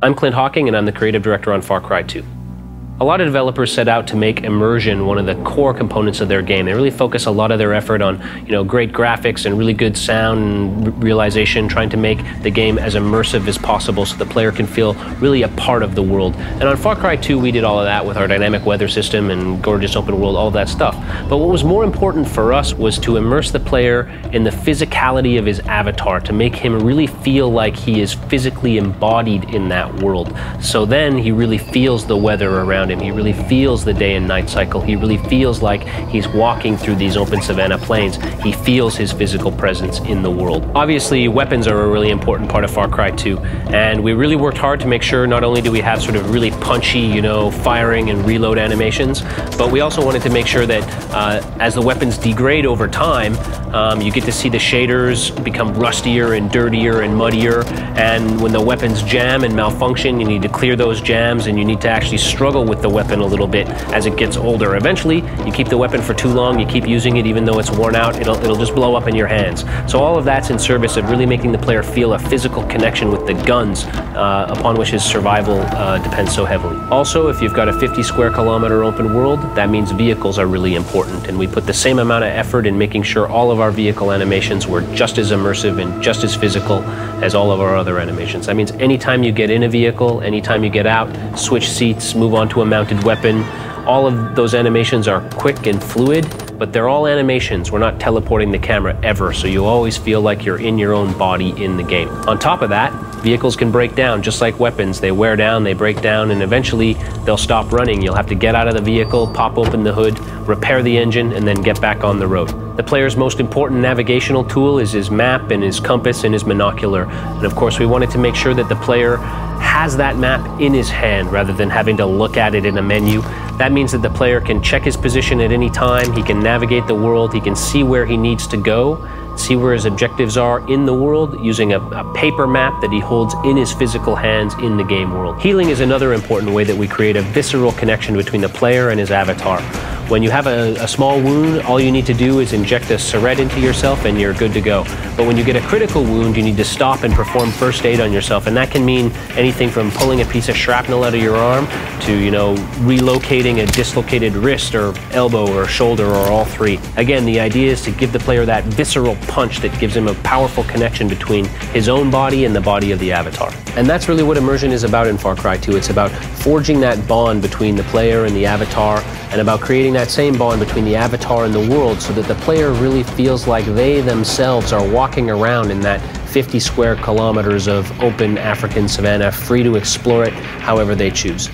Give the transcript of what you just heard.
I'm Clint Hocking, and I'm the creative director on Far Cry 2. A lot of developers set out to make immersion one of the core components of their game. They really focus a lot of their effort on, you know, great graphics and really good sound and realization, trying to make the game as immersive as possible so the player can feel really a part of the world. And on Far Cry 2, we did all of that with our dynamic weather system and gorgeous open world, all that stuff. But what was more important for us was to immerse the player in the physicality of his avatar, to make him really feel like he is physically embodied in that world. So then he really feels the weather around around him. He really feels the day and night cycle. He really feels like he's walking through these open savanna plains. He feels his physical presence in the world. Obviously, weapons are a really important part of Far Cry 2, and we really worked hard to make sure not only do we have sort of really punchy, you know, firing and reload animations, but we also wanted to make sure that uh, as the weapons degrade over time, um, you get to see the shaders become rustier and dirtier and muddier, and when the weapons jam and malfunction, you need to clear those jams and you need to actually struggle with with the weapon a little bit as it gets older. Eventually, you keep the weapon for too long, you keep using it even though it's worn out, it'll, it'll just blow up in your hands. So all of that's in service of really making the player feel a physical connection with the guns uh, upon which his survival uh, depends so heavily. Also, if you've got a 50 square kilometer open world, that means vehicles are really important. And we put the same amount of effort in making sure all of our vehicle animations were just as immersive and just as physical as all of our other animations. That means anytime you get in a vehicle, anytime you get out, switch seats, move on to a mounted weapon. All of those animations are quick and fluid, but they're all animations. We're not teleporting the camera ever, so you always feel like you're in your own body in the game. On top of that, vehicles can break down just like weapons. They wear down, they break down, and eventually they'll stop running. You'll have to get out of the vehicle, pop open the hood, repair the engine, and then get back on the road. The player's most important navigational tool is his map and his compass and his monocular. And of course, we wanted to make sure that the player has that map in his hand rather than having to look at it in a menu. That means that the player can check his position at any time, he can navigate the world, he can see where he needs to go, see where his objectives are in the world using a, a, paper map that he holds in his physical hands in the game world. Healing is another important way that we create a visceral connection between the player and his avatar. When you have a, a, small wound, all you need to do is inject a Syrette into yourself and you're good to go. But when you get a critical wound, you need to stop and perform first aid on yourself. And that can mean anything from pulling a piece of shrapnel out of your arm to, you know, relocating a dislocated wrist or elbow or shoulder or all three. Again, the idea is to give the player that visceral punch that gives him a powerful connection between his own body and the body of the avatar. And that's really what immersion is about in Far Cry 2. It's about forging that bond between the player and the avatar and about creating that same bond between the avatar and the world so that the player really feels like they themselves are walking around in that 50 square kilometers of open African savanna, free to explore it however they choose.